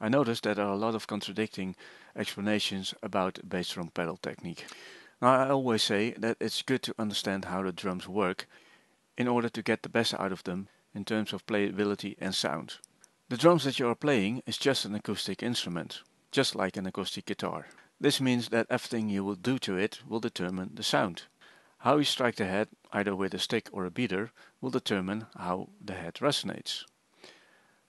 I noticed that there are a lot of contradicting explanations about bass drum pedal technique. Now I always say that it's good to understand how the drums work in order to get the best out of them in terms of playability and sound. The drums that you are playing is just an acoustic instrument, just like an acoustic guitar. This means that everything you will do to it will determine the sound. How you strike the head, either with a stick or a beater, will determine how the head resonates.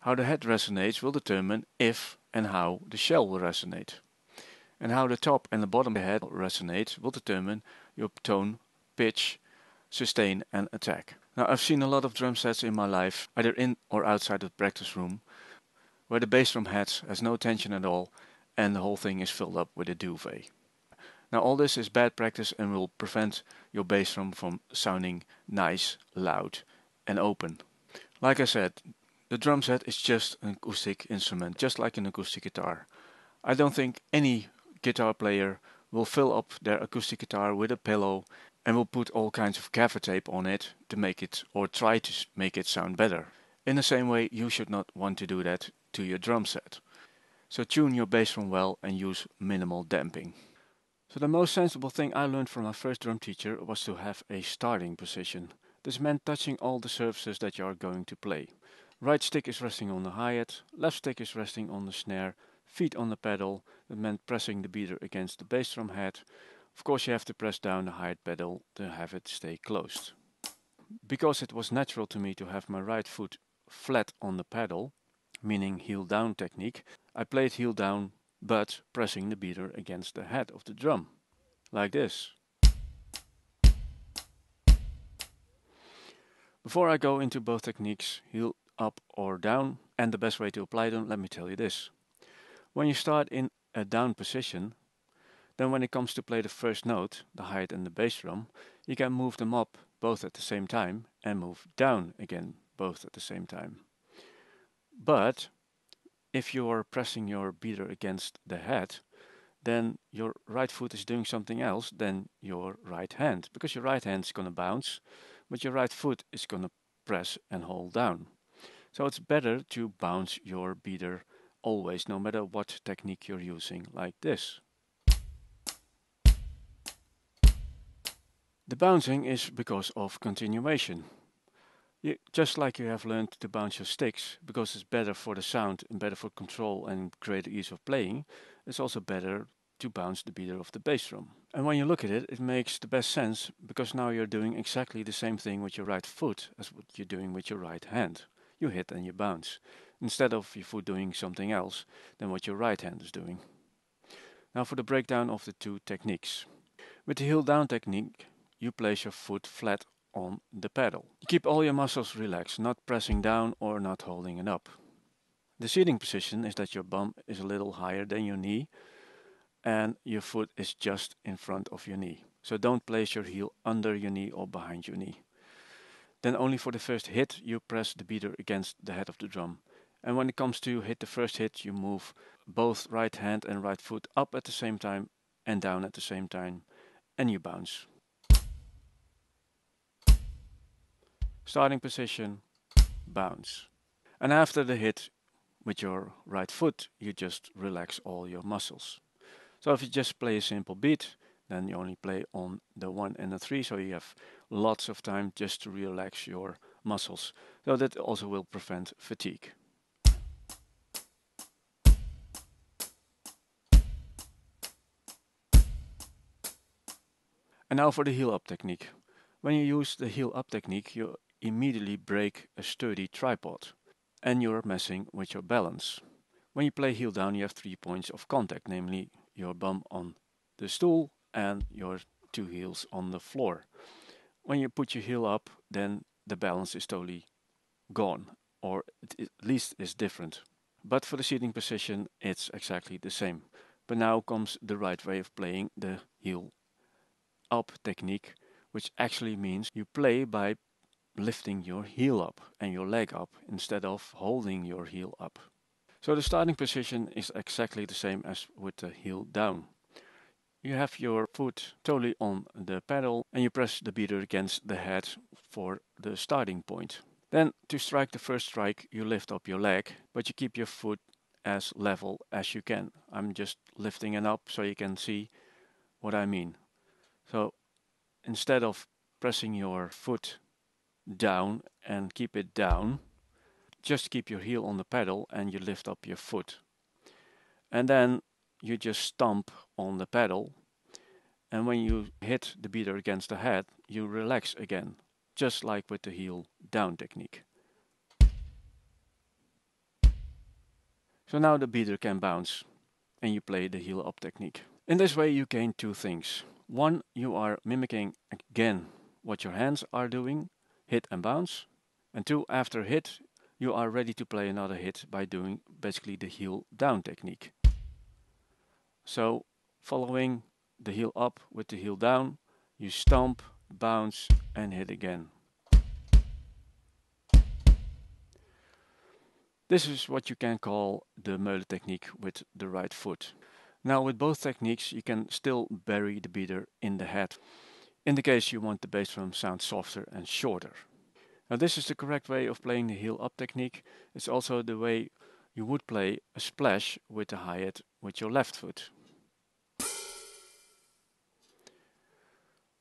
How the head resonates will determine if and how the shell will resonate. And how the top and the bottom of the head resonate will determine your tone, pitch, sustain and attack. Now I've seen a lot of drum sets in my life, either in or outside the practice room, where the bass drum head has no tension at all and the whole thing is filled up with a duvet. Now all this is bad practice and will prevent your bass drum from sounding nice, loud and open. Like I said, the drum set is just an acoustic instrument, just like an acoustic guitar. I don't think any guitar player will fill up their acoustic guitar with a pillow and will put all kinds of gaffer tape on it to make it or try to make it sound better. In the same way, you should not want to do that to your drum set. So tune your bass drum well and use minimal damping. So the most sensible thing I learned from my first drum teacher was to have a starting position. This meant touching all the surfaces that you are going to play. Right stick is resting on the hi-hat, left stick is resting on the snare, feet on the pedal, that meant pressing the beater against the bass drum head. Of course you have to press down the hi-hat pedal to have it stay closed. Because it was natural to me to have my right foot flat on the pedal, meaning heel down technique, I played heel down but pressing the beater against the head of the drum, like this. Before I go into both techniques, heel up or down, and the best way to apply them, let me tell you this. When you start in a down position, then when it comes to play the first note, the hi-hat and the bass drum, you can move them up both at the same time and move down again both at the same time. But if you're pressing your beater against the head, then your right foot is doing something else than your right hand, because your right hand is going to bounce, but your right foot is going to press and hold down. So it's better to bounce your beater always, no matter what technique you're using, like this. The bouncing is because of continuation. You, just like you have learned to bounce your sticks, because it's better for the sound and better for control and greater ease of playing, it's also better to bounce the beater of the bass drum. And when you look at it, it makes the best sense because now you're doing exactly the same thing with your right foot as what you're doing with your right hand. You hit and you bounce, instead of your foot doing something else than what your right hand is doing. Now for the breakdown of the two techniques. With the heel down technique, you place your foot flat on the pedal. You keep all your muscles relaxed, not pressing down or not holding it up. The seating position is that your bum is a little higher than your knee and your foot is just in front of your knee. So don't place your heel under your knee or behind your knee. Then only for the first hit you press the beater against the head of the drum. And when it comes to hit the first hit you move both right hand and right foot up at the same time and down at the same time and you bounce. starting position, bounce. And after the hit with your right foot, you just relax all your muscles. So if you just play a simple beat, then you only play on the 1 and the 3, so you have lots of time just to relax your muscles. So that also will prevent fatigue. And now for the heel up technique. When you use the heel up technique, you immediately break a sturdy tripod and you're messing with your balance. When you play heel down you have three points of contact, namely your bum on the stool and your two heels on the floor. When you put your heel up then the balance is totally gone or at least is different. But for the seating position it's exactly the same. But now comes the right way of playing the heel up technique which actually means you play by lifting your heel up and your leg up instead of holding your heel up. So the starting position is exactly the same as with the heel down. You have your foot totally on the pedal and you press the beater against the head for the starting point. Then to strike the first strike you lift up your leg but you keep your foot as level as you can. I'm just lifting it up so you can see what I mean. So instead of pressing your foot down and keep it down, just keep your heel on the pedal and you lift up your foot. And then you just stomp on the pedal and when you hit the beater against the head, you relax again, just like with the heel down technique. So now the beater can bounce and you play the heel up technique. In this way you gain two things. One, you are mimicking again what your hands are doing, hit and bounce. And two, after hit, you are ready to play another hit by doing basically the heel down technique. So following the heel up with the heel down, you stomp, bounce and hit again. This is what you can call the Moeller technique with the right foot. Now with both techniques you can still bury the beater in the head, in the case you want the bass drum sound softer and shorter. Now this is the correct way of playing the heel up technique. It's also the way you would play a splash with the hi-hat with your left foot.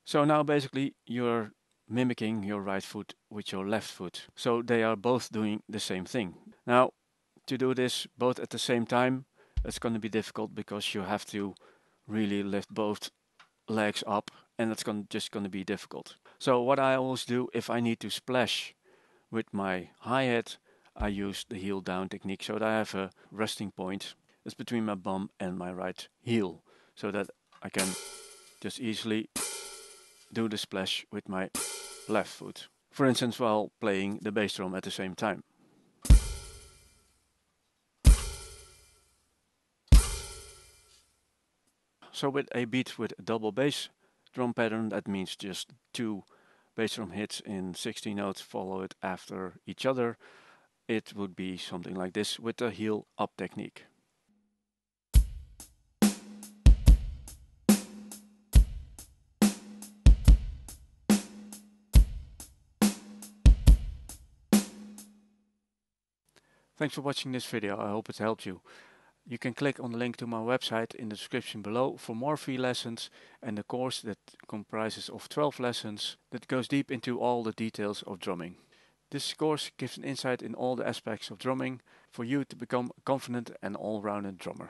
So now basically you're mimicking your right foot with your left foot. So they are both doing the same thing. Now, to do this both at the same time, it's going to be difficult because you have to really lift both legs up and it's going just going to be difficult. So what I always do if I need to splash with my hi-hat, I use the heel down technique so that I have a resting point. It's between my bum and my right heel so that I can just easily do the splash with my left foot. For instance, while playing the bass drum at the same time. So with a beat with a double bass drum pattern, that means just two bass drum hits in 16 notes followed after each other. It would be something like this with the heel up technique. Thanks for watching this video, I hope it helped you. You can click on the link to my website in the description below for more free lessons and the course that comprises of 12 lessons that goes deep into all the details of drumming. This course gives an insight in all the aspects of drumming for you to become a confident and all-rounded drummer.